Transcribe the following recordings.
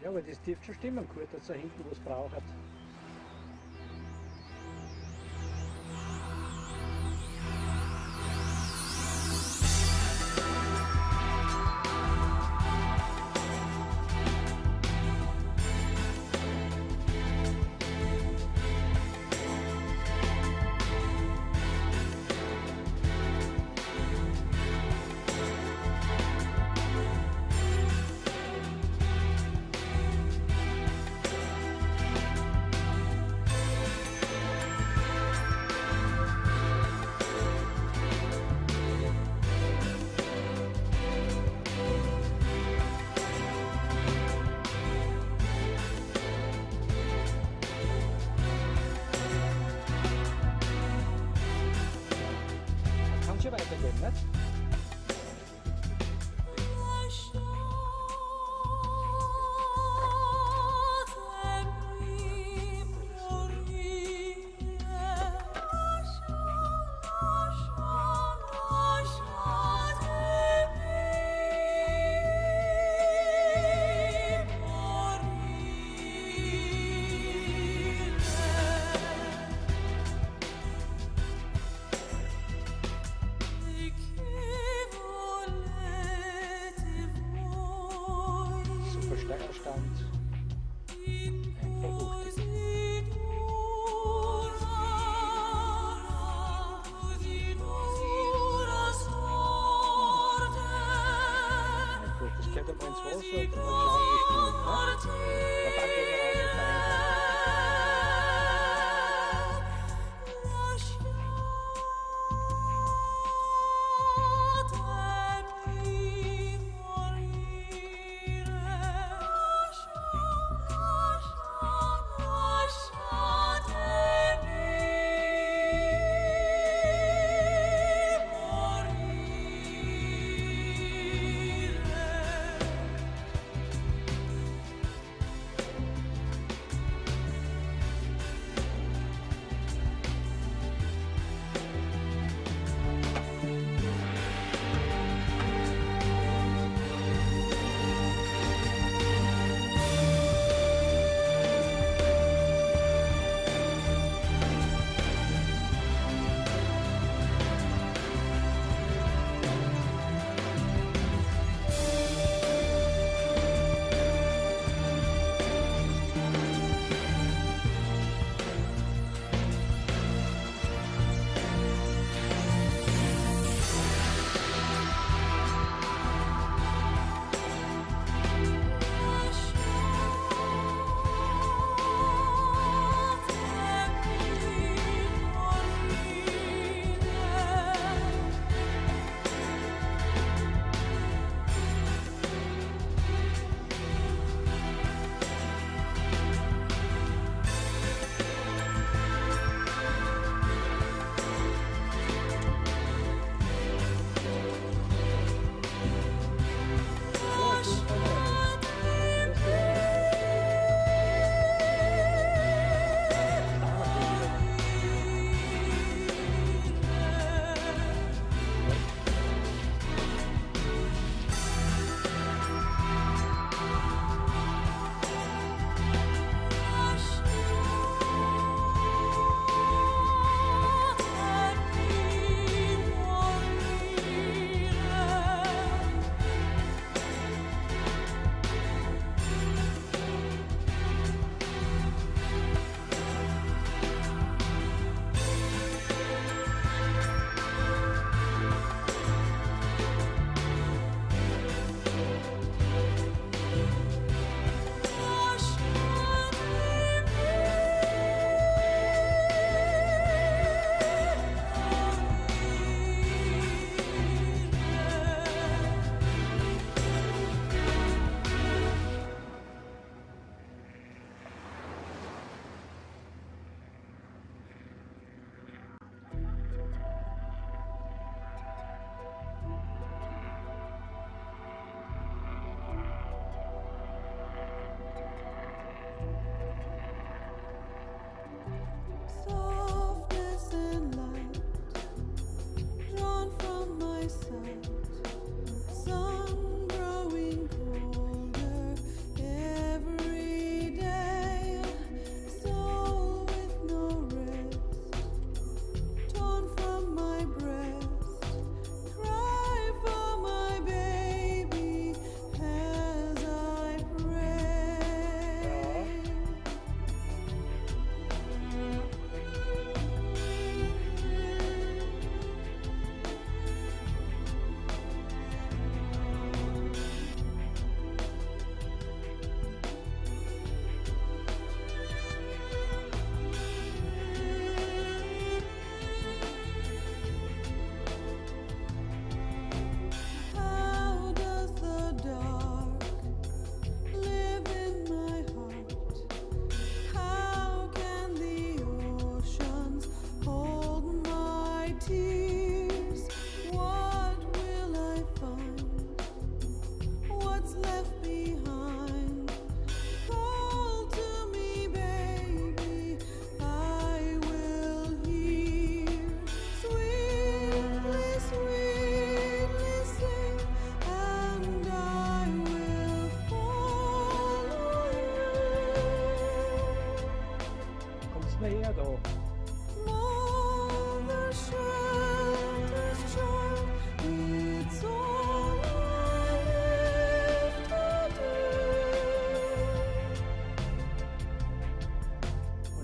Ja, aber das dürfte schon stimmen, Kurt, dass er hinten was braucht. Herkese merhaba günler. around and versucht es. Gut.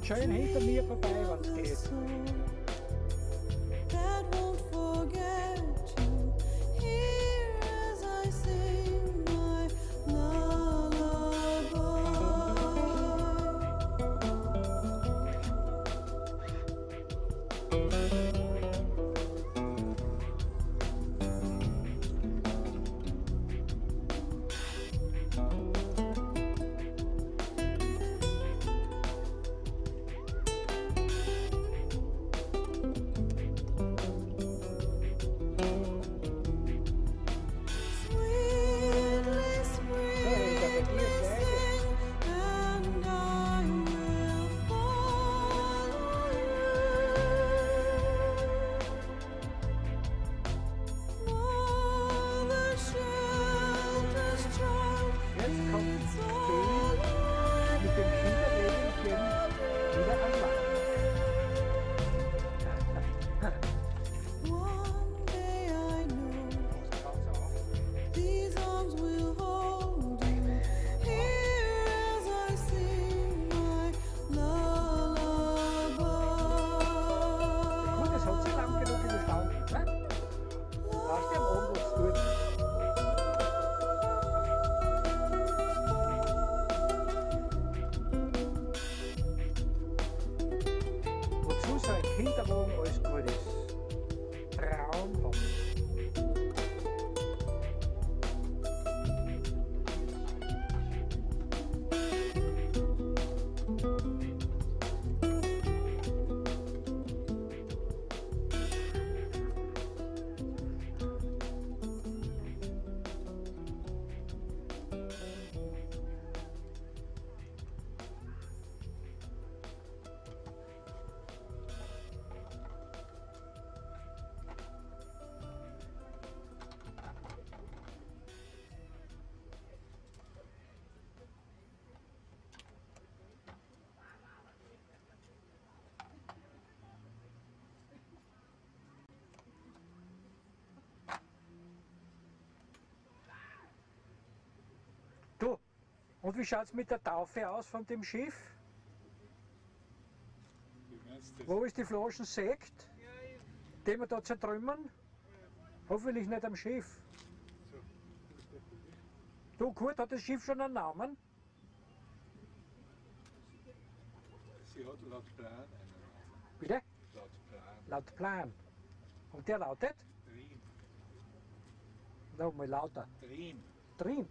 Schön hinter mir vorbei, wenn es geht. Muito bom. Und wie schaut es mit der Taufe aus von dem Schiff? Wo ist die Flaschen Sekt? Den wir da zertrümmern? Hoffentlich nicht am Schiff. Du, Kurt, hat das Schiff schon einen Namen? Sie hat laut Plan einen Namen. Bitte? Laut Plan. Laut Plan. Und der lautet? Dream. Nochmal lauter. Dream. Dream.